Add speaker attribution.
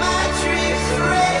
Speaker 1: my dreams,